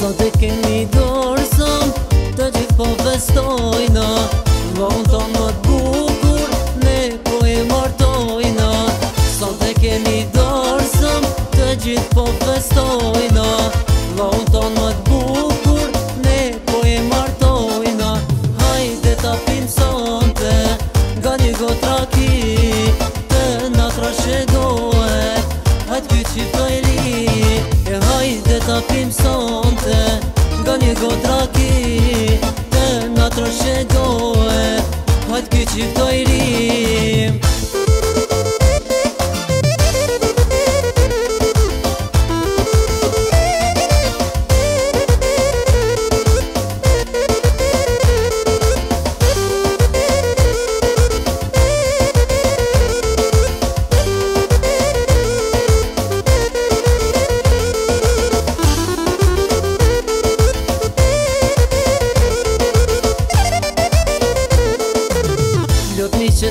Sa të kemi dërësëm, të gjithë po festojna Në la unë më të bukur, ne po e martojna Sa të kemi dërësëm, të gjithë po festojna Në la unë më të bukur, ne po e martojna Hajde t'a primë sonëte, ga një gotra ki te na trashe do Vet këtë që të e li E hajde të apim sante Nga një godra ki Të nga të rëshe gohe këtë që të e li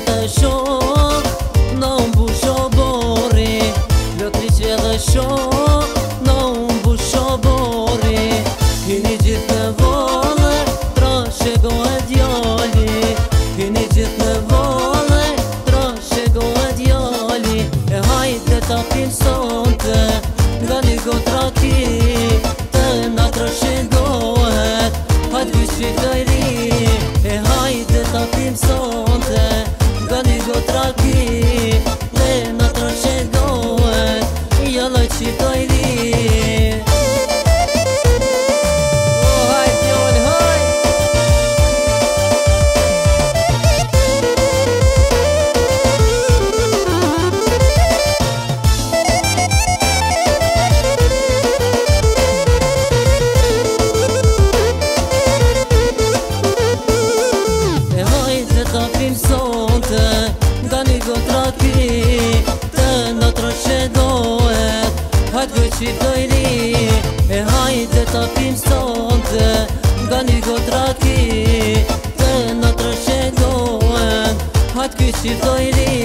të shok Në më busho Në Lëtri që dhe shok Në më busho bori Kini gjithë në vole Tra shego e djali Kini gjithë në vole Tra shego e djali E hajte të pinë sonte Nga një gotra ki Të nga tra shegohet Hajtë vyshqit të i ri E hajte të pinë sonte zotra ki Dhe në tërë pi Të në të rëshë Hajtë gëjtë që i E hajtë të apim sonë Nga një gotë ki Të në të rëshë Hajtë gëjtë që i